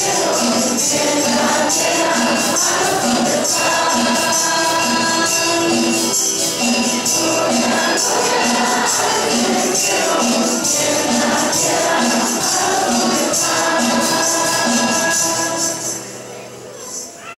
Jesus.